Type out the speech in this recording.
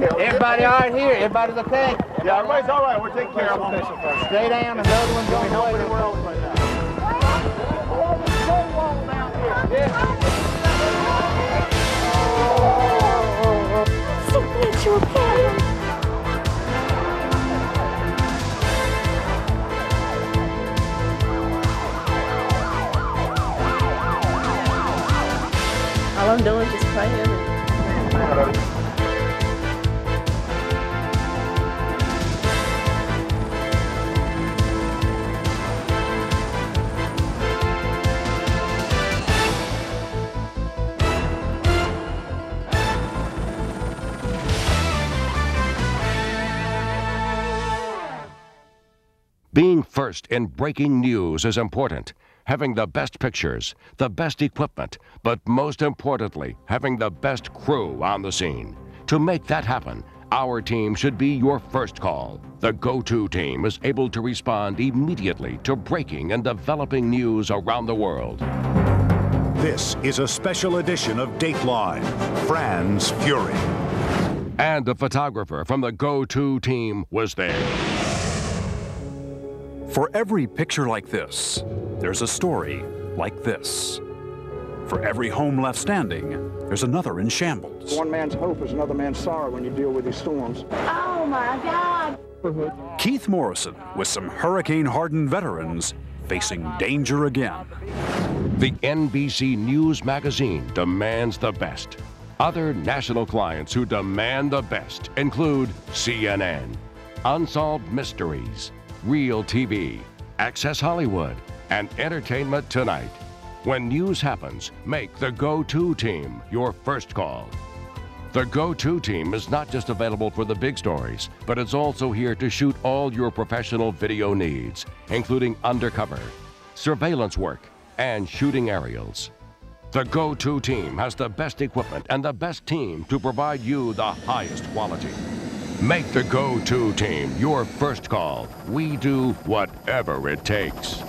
Okay. Everybody all right here? Everybody's okay? Yeah, everybody's all right. We're taking care of them. Stay down and the other one's Don't going help away. anywhere else right now. So glad you're okay. All I'm doing is just praying. Being first in breaking news is important. Having the best pictures, the best equipment, but most importantly, having the best crew on the scene. To make that happen, our team should be your first call. The go to team is able to respond immediately to breaking and developing news around the world. This is a special edition of Dateline Fran's Fury. And a photographer from the go to team was there. For every picture like this, there's a story like this. For every home left standing, there's another in shambles. One man's hope is another man's sorrow when you deal with these storms. Oh my God. Keith Morrison with some hurricane hardened veterans facing danger again. The NBC News Magazine demands the best. Other national clients who demand the best include CNN, Unsolved Mysteries, Real TV, Access Hollywood, and Entertainment Tonight. When news happens, make the go to team your first call. The go to team is not just available for the big stories, but it's also here to shoot all your professional video needs, including undercover, surveillance work, and shooting aerials. The go to team has the best equipment and the best team to provide you the highest quality. Make the go to team your first call. We do whatever it takes.